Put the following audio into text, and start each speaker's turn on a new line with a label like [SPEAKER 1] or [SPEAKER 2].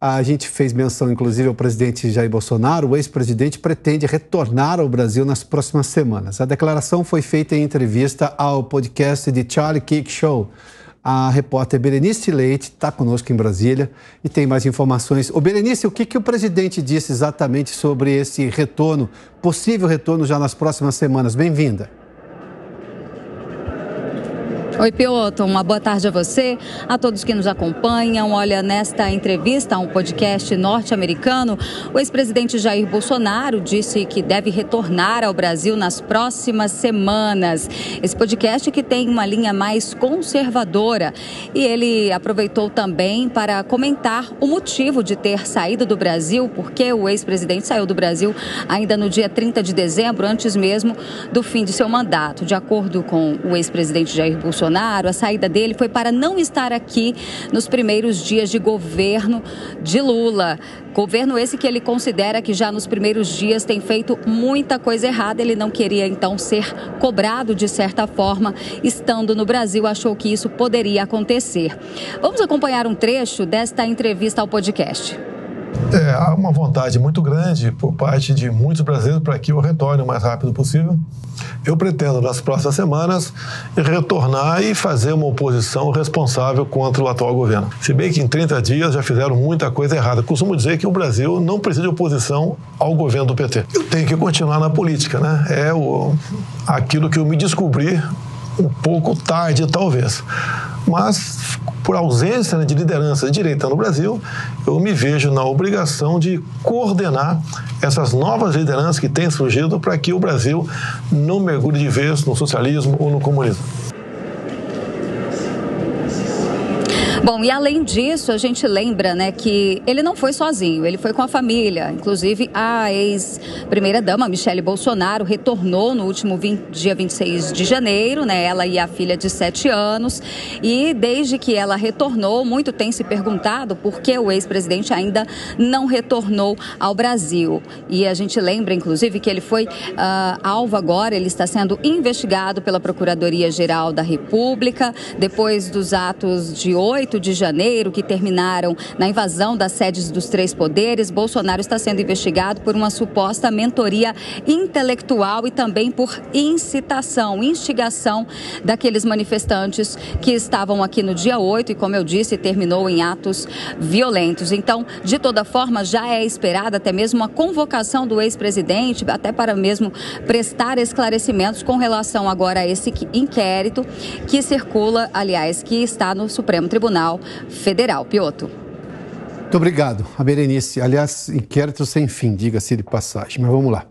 [SPEAKER 1] A gente fez menção, inclusive, ao presidente Jair Bolsonaro. O ex-presidente pretende retornar ao Brasil nas próximas semanas. A declaração foi feita em entrevista ao podcast de Charlie Kick Show. A repórter Berenice Leite está conosco em Brasília e tem mais informações. Ô, Berenice, o que, que o presidente disse exatamente sobre esse retorno, possível retorno já nas próximas semanas? Bem-vinda.
[SPEAKER 2] Oi, Piotr, uma boa tarde a você, a todos que nos acompanham. Olha, nesta entrevista a um podcast norte-americano, o ex-presidente Jair Bolsonaro disse que deve retornar ao Brasil nas próximas semanas. Esse podcast que tem uma linha mais conservadora e ele aproveitou também para comentar o motivo de ter saído do Brasil, porque o ex-presidente saiu do Brasil ainda no dia 30 de dezembro, antes mesmo do fim de seu mandato. De acordo com o ex-presidente Jair Bolsonaro, Bolsonaro, a saída dele foi para não estar aqui nos primeiros dias de governo de Lula. Governo esse que ele considera que já nos primeiros dias tem feito muita coisa errada. Ele não queria então ser cobrado de certa forma, estando no Brasil, achou que isso poderia acontecer. Vamos acompanhar um trecho desta entrevista ao podcast.
[SPEAKER 3] É, há uma vontade muito grande por parte de muitos brasileiros para que eu retorne o mais rápido possível. Eu pretendo, nas próximas semanas, retornar e fazer uma oposição responsável contra o atual governo. Se bem que em 30 dias já fizeram muita coisa errada. Costumo dizer que o Brasil não precisa de oposição ao governo do PT. Eu tenho que continuar na política, né? É o, aquilo que eu me descobri um pouco tarde, talvez. Mas, por ausência né, de liderança de direita no Brasil, eu me vejo na obrigação de coordenar essas novas lideranças que têm surgido para que o Brasil não mergulhe de vez no socialismo ou no comunismo.
[SPEAKER 2] Bom, e além disso, a gente lembra, né, que ele não foi sozinho, ele foi com a família. Inclusive, a ex-primeira-dama, Michele Bolsonaro, retornou no último 20, dia 26 de janeiro, né, ela e a filha de 7 anos. E desde que ela retornou, muito tem se perguntado por que o ex-presidente ainda não retornou ao Brasil. E a gente lembra, inclusive, que ele foi uh, alvo agora, ele está sendo investigado pela Procuradoria-Geral da República, depois dos atos de 8 8 de janeiro, que terminaram na invasão das sedes dos três poderes, Bolsonaro está sendo investigado por uma suposta mentoria intelectual e também por incitação, instigação daqueles manifestantes que estavam aqui no dia 8 e, como eu disse, terminou em atos violentos. Então, de toda forma, já é esperada até mesmo uma convocação do ex-presidente, até para mesmo prestar esclarecimentos com relação agora a esse inquérito que circula, aliás, que está no Supremo Tribunal Tribunal Federal. Pioto.
[SPEAKER 1] Muito obrigado, a Berenice. Aliás, inquérito sem fim, diga-se de passagem. Mas vamos lá.